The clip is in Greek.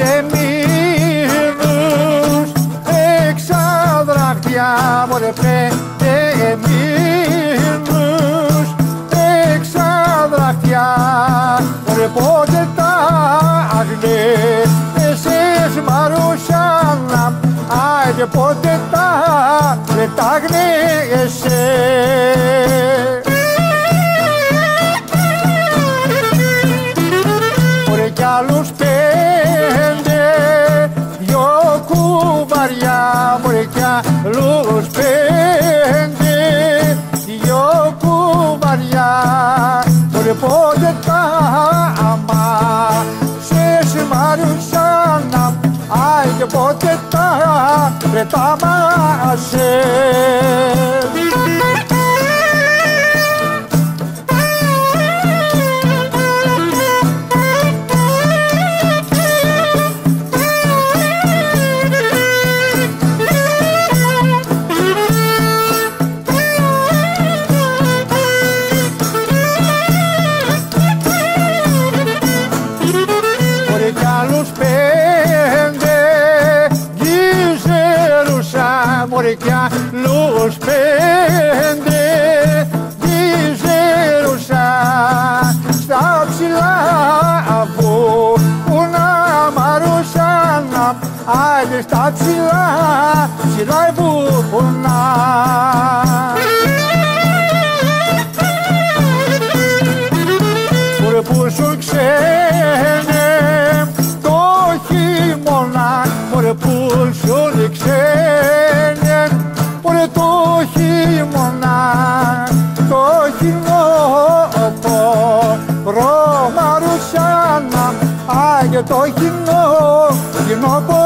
και μύρδους εξαδραχτιά μωρέ πέντε μύρδους εξαδραχτιά μωρέ πότε τα αγνέ εσείς μαρούσανα άιντε πότε τα ρε τα εσείς κι άλλους Ρε κι άλλους πέντε δυο κουβαριά. Ρε πότε τα αμά σε μαρούσαν Άιντε πότε τα ρε τα μάσε Μπορεί κι άλλους πέντε γυζερούσα Στα ψηλά που να μαρούσαν Άντε στα ψηλά, ψηλά που να. Ωραία που σου ξένε το χειμώνα Ωραία που σου ξένε Ωραία το χειμώνα το χειμώκο Ρωμαρουσιάνα, άγιο το χειμώ, χειμώκο